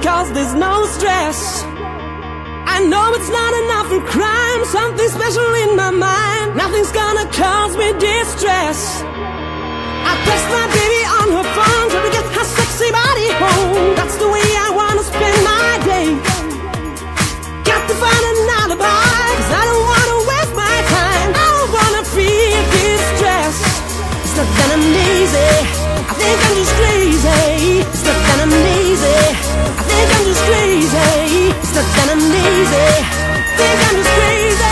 because there's no stress. I know it's not enough for crime, something special in my mind. Nothing's gonna cause me distress. I text my baby on her phone to get her sexy body home. That's the way I wanna spend my day. Got to find an alibi, cause I don't wanna waste my time. I don't wanna feel distress. It's not that lazy I think crazy. Think I'm just crazy.